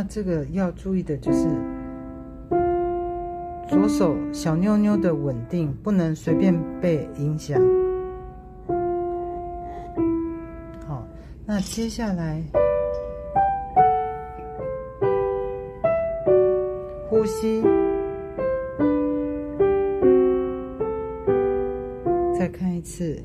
那这个要注意的就是左手小妞妞的稳定不能随便被影响。好那接下来呼吸再看一次。